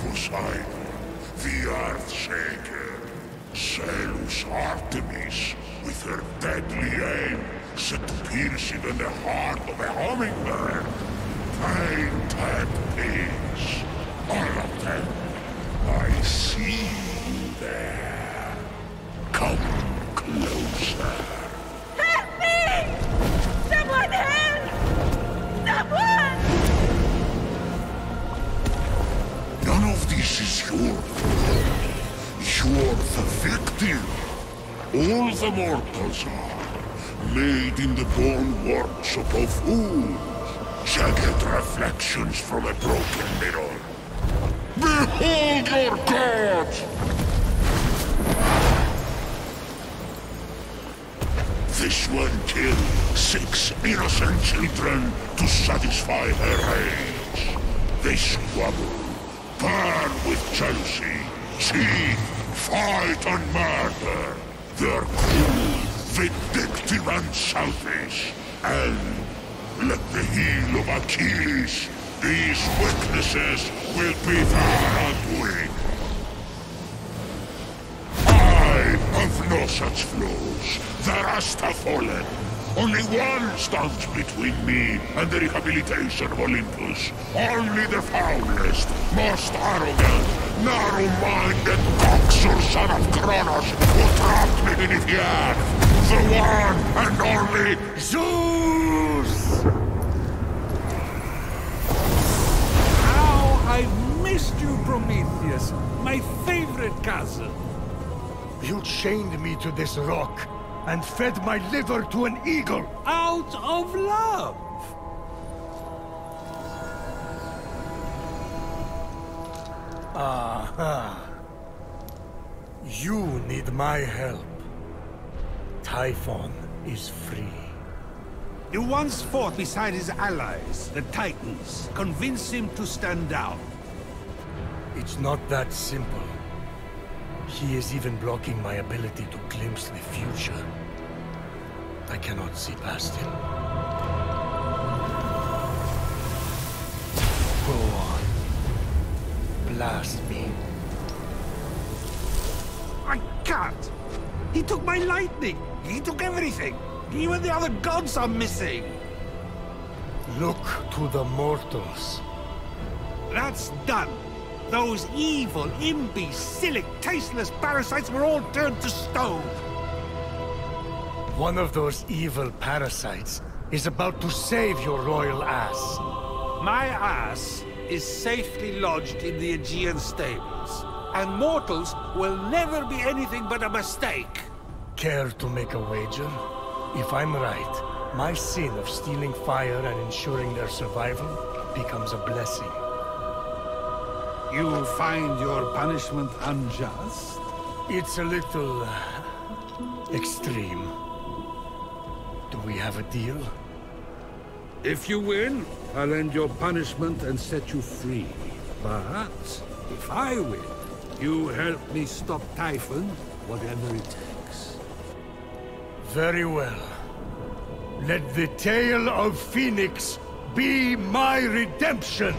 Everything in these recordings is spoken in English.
Poseidon, the Earthshaker, Selus Artemis, with her deadly aim set to pierce the heart of a hummingbird. Painted pigs, all of them. I see you there. Fault. You're the victim. All the mortals are. Made in the bone workshop of fools. Jagged reflections from a broken mirror. Behold your god! This one killed six innocent children to satisfy her rage. They squabble, burn with jealousy, cheat, fight and murder. They're cruel, vindictive and selfish. And, like the heel of Achilles, these weaknesses will be their undoing. I have no such flaws. The rest have fallen. Only one stands between me and the rehabilitation of Olympus. Only the foulest, most arrogant, narrow-minded coxer son of Kronos who trapped me beneath the earth. The one and only Zeus! How I've missed you, Prometheus, my favorite cousin. You chained me to this rock and fed my liver to an eagle. Out of love. Aha. You need my help. Typhon is free. You once fought beside his allies, the Titans. Convince him to stand down. It's not that simple. He is even blocking my ability to glimpse the future. I cannot see past him. Go on. Blast me. I can't. He took my lightning. He took everything. Even the other gods are missing. Look to the mortals. That's done. Those evil, imbecilic, tasteless parasites were all turned to stone. One of those evil parasites is about to save your royal ass. My ass is safely lodged in the Augean stables, and mortals will never be anything but a mistake. Care to make a wager? If I'm right, my sin of stealing fire and ensuring their survival becomes a blessing. You find your punishment unjust? It's a little... uh, extreme. Do we have a deal? If you win, I'll end your punishment and set you free. But if I win, you help me stop Typhon, whatever it takes. Very well. Let the tale of Fenyx be my redemption!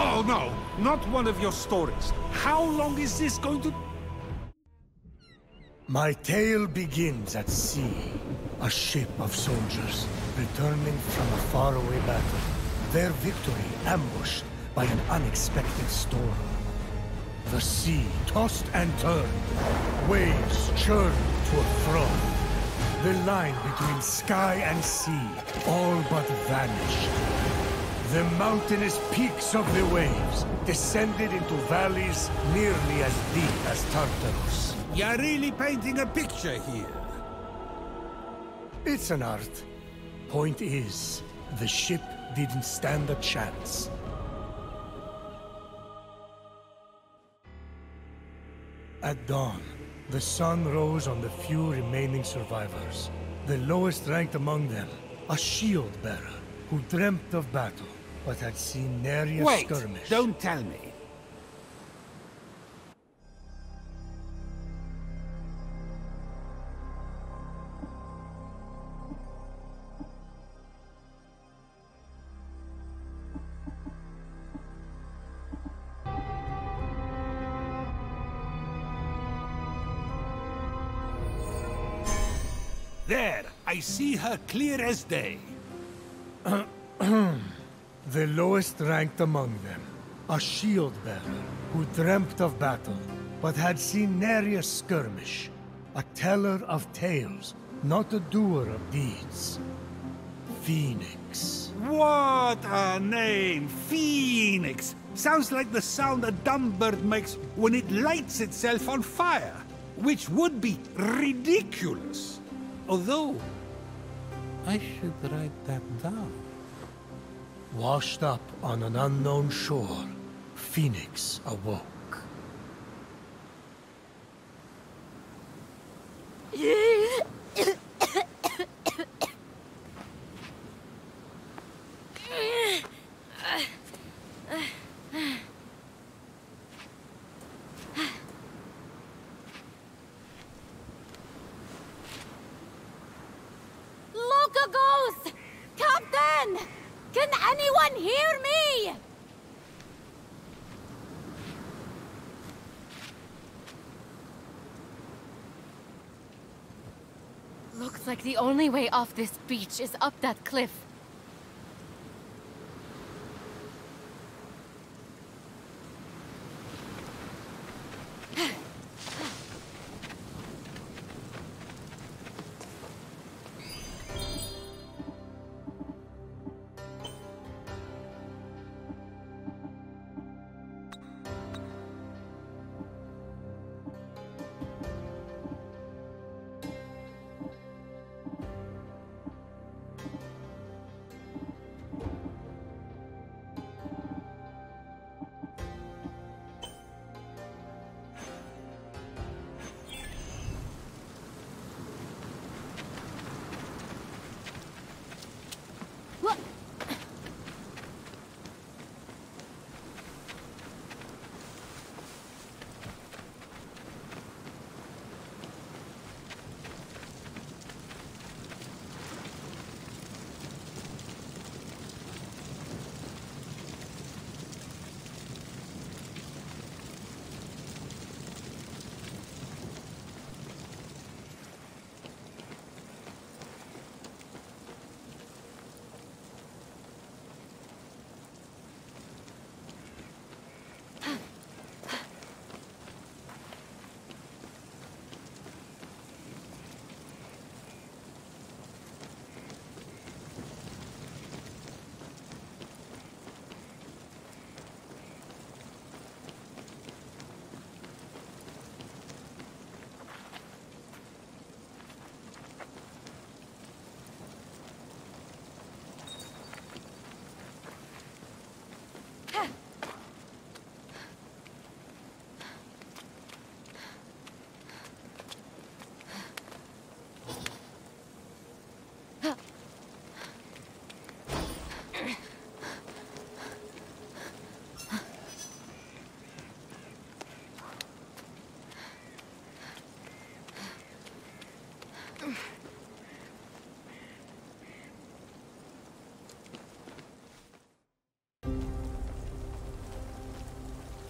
Oh no, not one of your stories. How long is this going to... My tale begins at sea. A ship of soldiers returning from a faraway battle. Their victory ambushed by an unexpected storm. The sea tossed and turned. Waves churned to a froth. The line between sky and sea all but vanished. The mountainous peaks of the waves descended into valleys nearly as deep as Tartarus. You're really painting a picture here. It's an art. Point is, the ship didn't stand a chance. At dawn, the sun rose on the few remaining survivors. The lowest ranked among them, a shield bearer who dreamt of battle, but had seen nary a Wait, skirmish. Don't tell me. There, I see her clear as day. The lowest ranked among them, a shield bearer who dreamt of battle, but had seen nary a skirmish. A teller of tales, not a doer of deeds. Fenyx. What a name! Fenyx! Sounds like the sound a dumb bird makes when it lights itself on fire, which would be ridiculous. Although, I should write that down. Washed up on an unknown shore, Fenyx awoke. Lochagos! Captain! Can anyone hear me? Looks like the only way off this beach is up that cliff.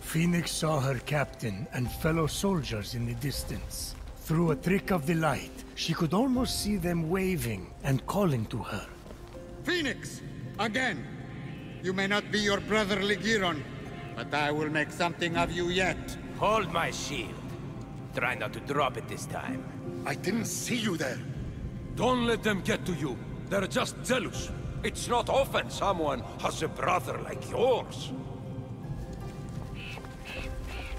Fenyx saw her captain and fellow soldiers in the distance. Through a trick of the light, she could almost see them waving and calling to her. Fenyx! Again! You may not be your brother Ligyron, but I will make something of you yet. Hold my shield. Try not to drop it this time. I didn't see you there. Don't let them get to you. They're just jealous. It's not often someone has a brother like yours.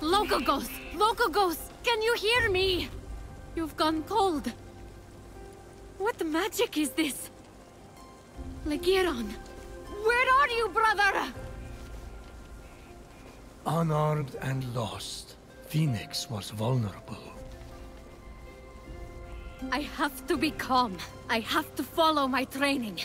Lochagos! Local Ghost! Can you hear me? You've gone cold. What magic is this? Ligyron! Where are you, brother? Unarmed and lost, Fenyx was vulnerable. I have to be calm. I have to follow my training.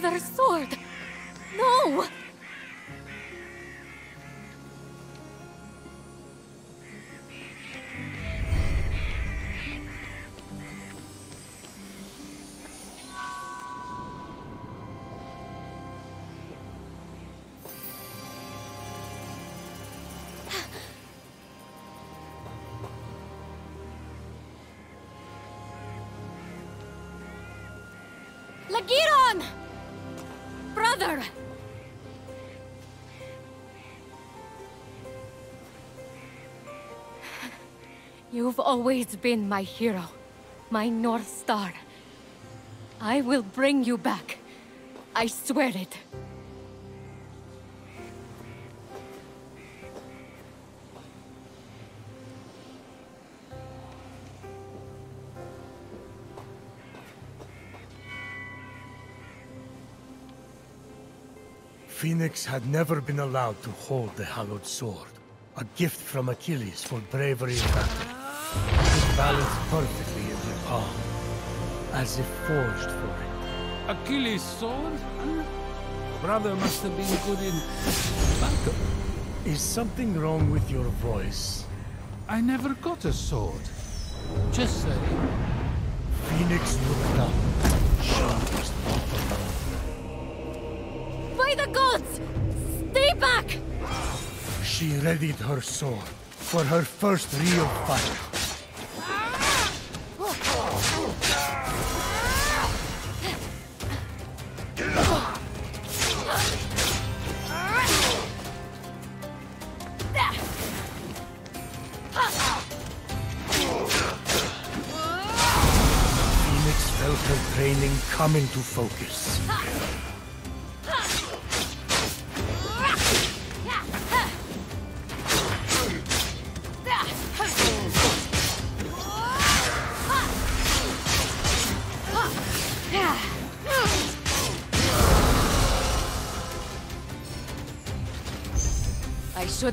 brother's sword! No! Ligyron! Brother! You've always been my hero, my North Star. I will bring you back. I swear it. Fenyx had never been allowed to hold the hallowed sword. A gift from Achilles for bravery in battle. It balanced perfectly in her palm, as if forged for it. Achilles' sword? Huh? Brother must have been good in battle. Is something wrong with your voice? I never got a sword. Just saying. Fenyx By the gods! Stay back! She readied her sword for her first real fight. Fenyx felt her training come into focus.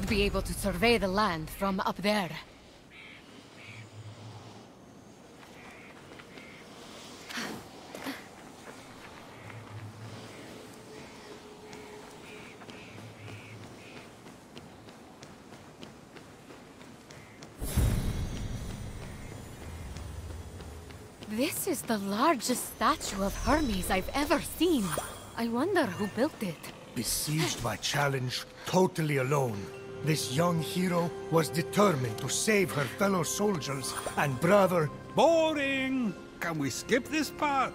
Be able to survey the land from up there. This is the largest statue of Hermes I've ever seen. I wonder who built it. Besieged by challenge, totally alone, this young hero was determined to save her fellow soldiers and brother. Boring! Can we skip this part?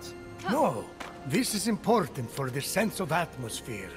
No, this is important for the sense of atmosphere.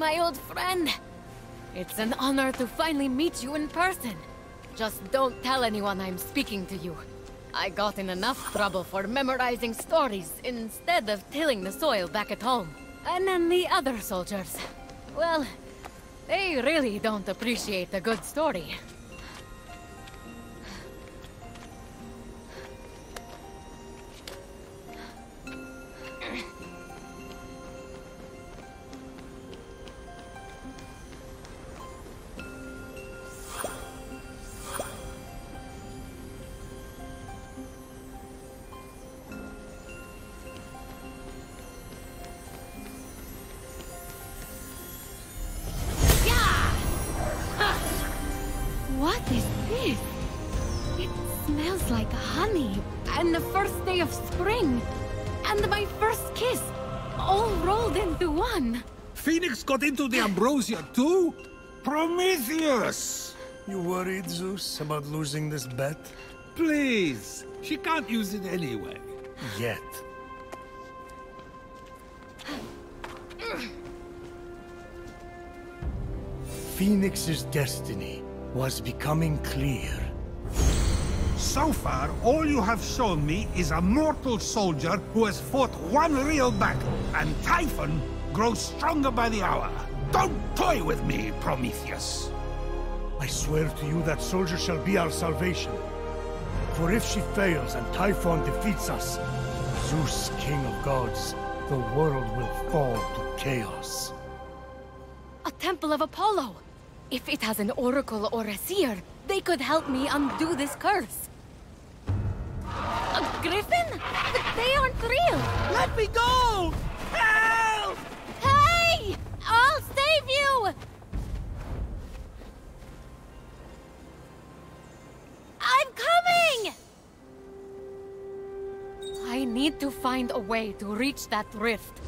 My old friend. It's an honor to finally meet you in person. Just don't tell anyone I'm speaking to you. I got in enough trouble for memorizing stories instead of tilling the soil back at home. And then the other soldiers. Well, they really don't appreciate a good story. What is this? It smells like honey, and the first day of spring, and my first kiss, all rolled into one. Fenyx got into the ambrosia too? Prometheus! You worried, Zeus, about losing this bet? Please! She can't use it anyway. Yet. Fenyx's destiny was becoming clear. So far, all you have shown me is a mortal soldier who has fought one real battle, and Typhon grows stronger by the hour. Don't toy with me, Prometheus! I swear to you that soldier shall be our salvation. For if she fails and Typhon defeats us, Zeus, king of gods, the world will fall to chaos. A temple of Apollo. If it has an oracle or a seer, they could help me undo this curse. Uh, griffin? But they aren't real! Let me go! Help! Hey! I'll save you! I'm coming! I need to find a way to reach that rift.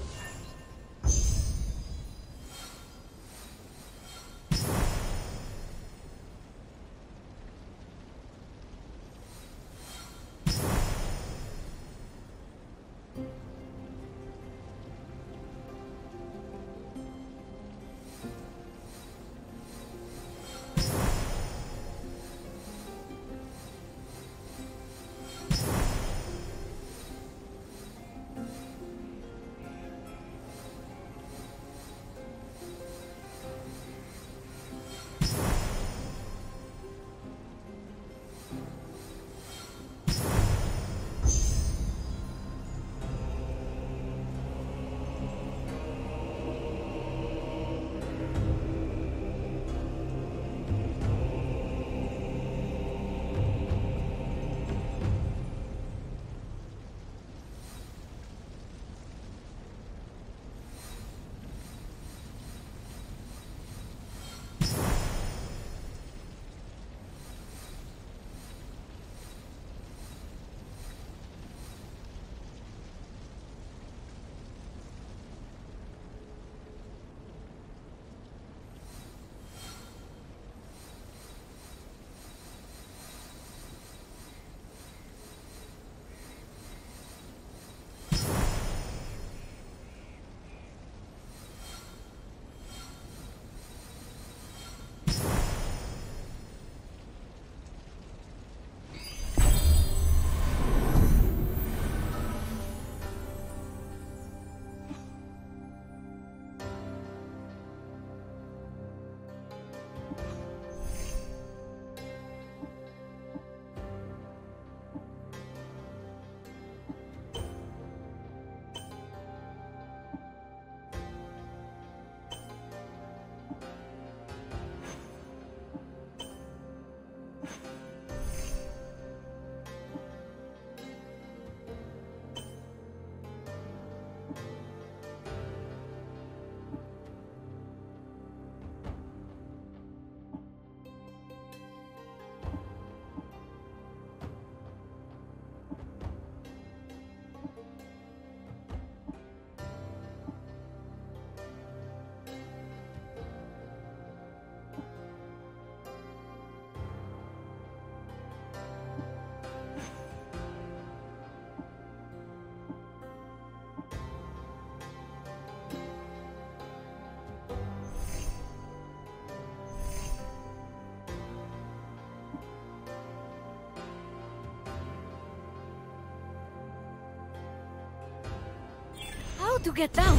To get down?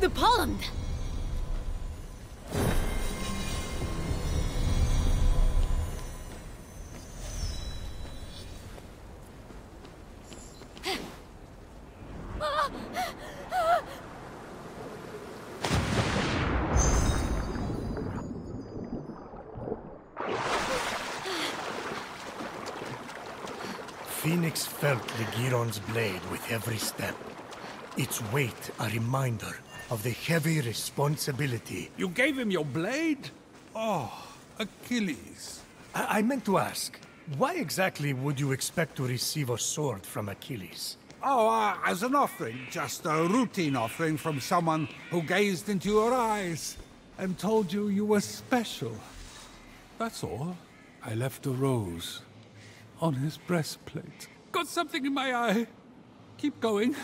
The pond! Fenyx felt the Giron's blade with every step. Its weight a reminder of the heavy responsibility. You gave him your blade? Oh, Achilles. I, I meant to ask, why exactly would you expect to receive a sword from Achilles? Oh, uh, as an offering, just a routine offering from someone who gazed into your eyes and told you you were special. That's all. I left a rose on his breastplate. Got something in my eye. Keep going.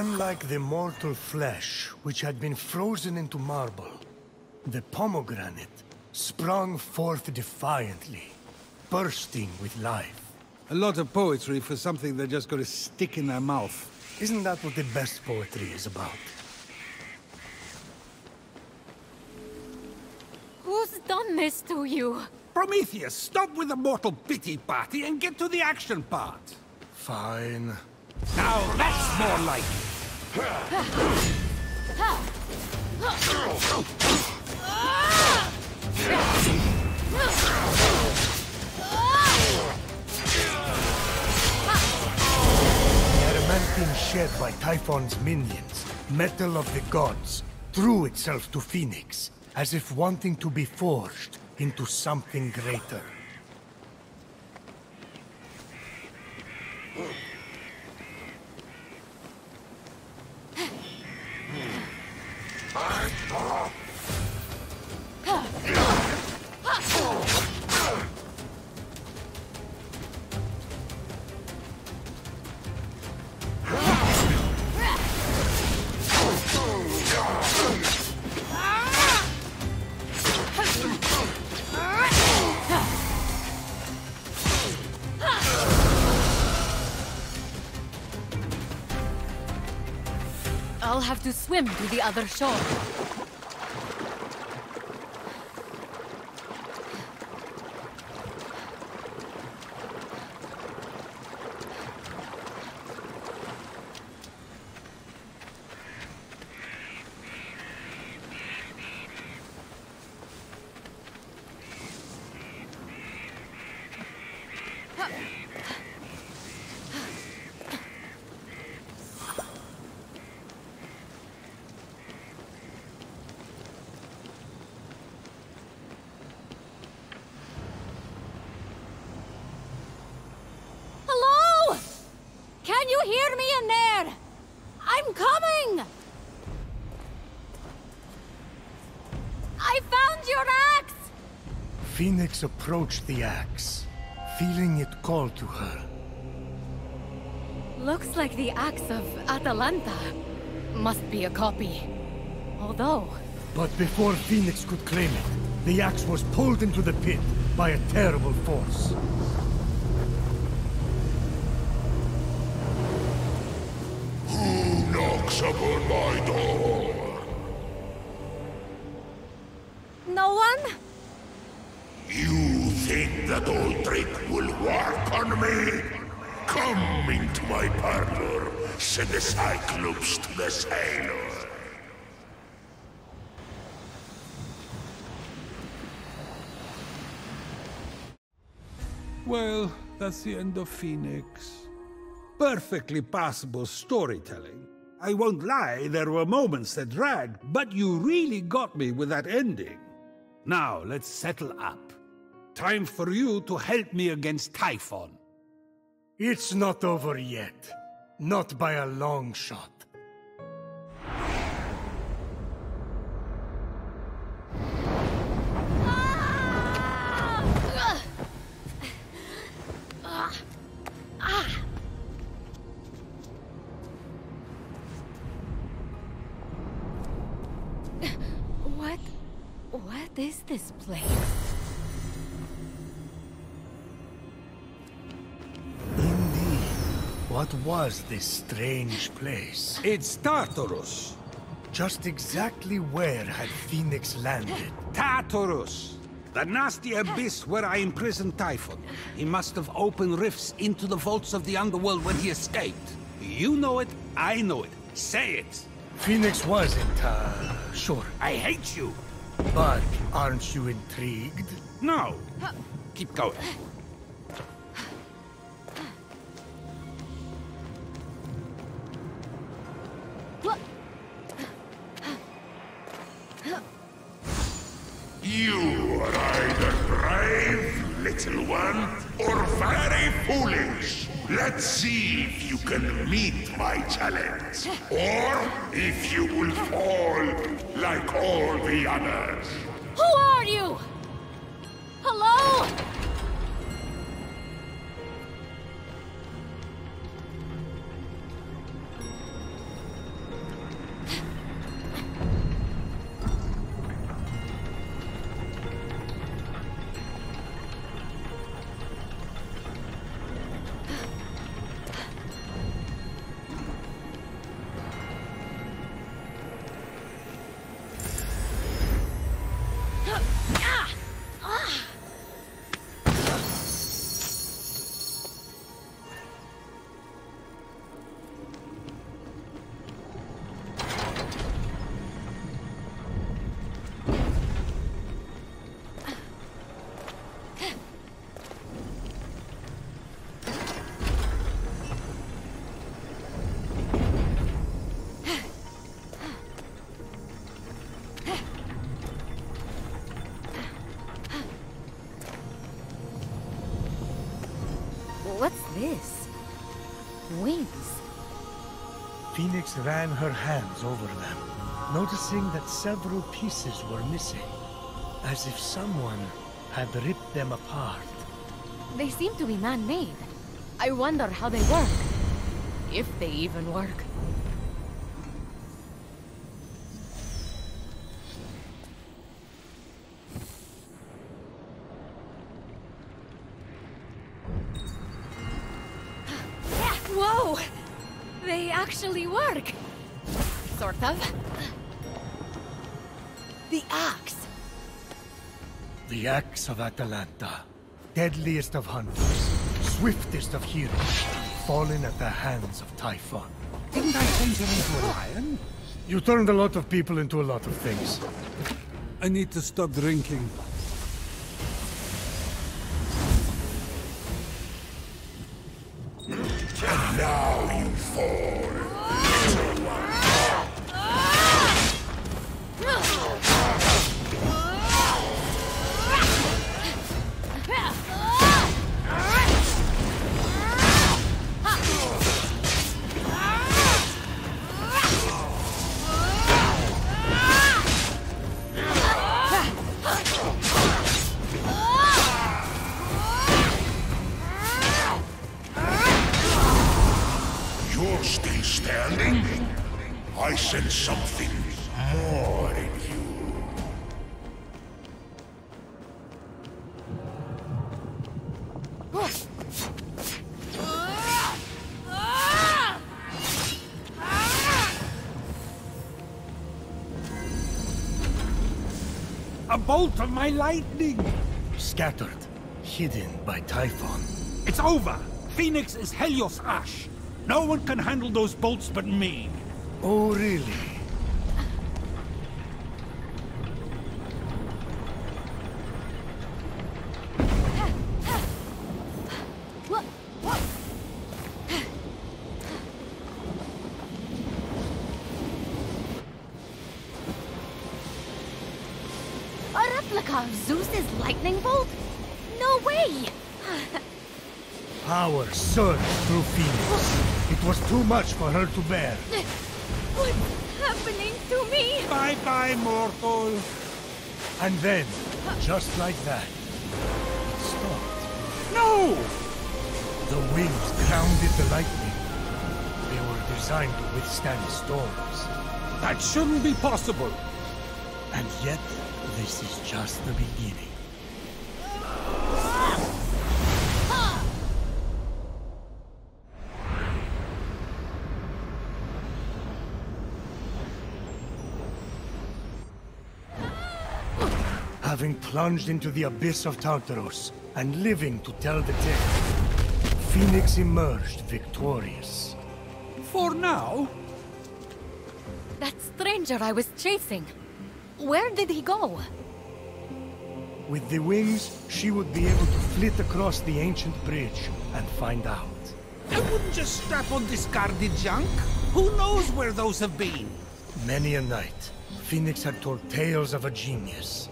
Unlike the mortal flesh, which had been frozen into marble, the pomegranate sprung forth defiantly, bursting with life. A lot of poetry for something they're just going to stick in their mouth. Isn't that what the best poetry is about? Who's done this to you? Prometheus, stop with the mortal pity party and get to the action part. Fine. Now that's more like it. Shed by Typhon's minions, metal of the gods, threw itself to Fenyx, as if wanting to be forged into something greater. To swim to the other shore. Hello? Can you hear me in there? I'm coming! I found your axe! Fenyx approached the axe, feeling it call to her. Looks like the axe of Atalanta. Must be a copy. Although, But before Fenyx could claim it, the axe was pulled into the pit by a terrible force. Knocks upon my door? no one? You think that old trick will work on me? Come into my parlor, said the Cyclops to the sailor. Well, that's the end of Fenyx. Perfectly passable storytelling. I won't lie, there were moments that dragged, but you really got me with that ending. Now, let's settle up. Time for you to help me against Typhon. It's not over yet. Not by a long shot. Was this strange place? It's Tartarus. Just exactly where had Fenyx landed? Tartarus! The nasty abyss where I imprisoned Typhon. He must have opened rifts into the vaults of the underworld when he escaped. You know it, I know it. Say it! Fenyx wasn't, uh, sure. I hate you! But aren't you intrigued? No! Keep going. Let's see if you can meet my challenge, or if you will fall like all the others. Wings. Fenyx ran her hands over them, noticing that several pieces were missing, as if someone had ripped them apart. They seem to be man-made. I wonder how they work. If they even work. The axe of Atalanta, deadliest of hunters, swiftest of heroes, fallen at the hands of Typhon. Didn't I change him into a lion? You turned a lot of people into a lot of things. I need to stop drinking. And now you fall. Bolt of my lightning! Scattered, hidden by Typhon. It's over! Fenyx is Helios Ash! No one can handle those bolts but me! Oh, really? Much for her to bear. What's happening to me? Bye-bye, mortal! And then, just like that, it stopped. No! The wings grounded the lightning. They were designed to withstand storms. That shouldn't be possible! And yet, this is just the beginning. Having plunged into the abyss of Tartaros and living to tell the tale, Fenyx emerged victorious. For now? That stranger I was chasing. Where did he go? With the wings, she would be able to flit across the ancient bridge and find out. I wouldn't just strap on discarded junk. Who knows where those have been? Many a night, Fenyx had told tales of a genius,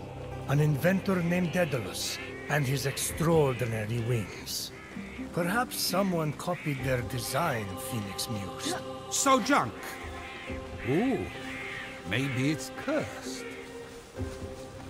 an inventor named Daedalus, and his extraordinary wings. Perhaps someone copied their design, Fenyx mused. So junk. Ooh, maybe it's cursed.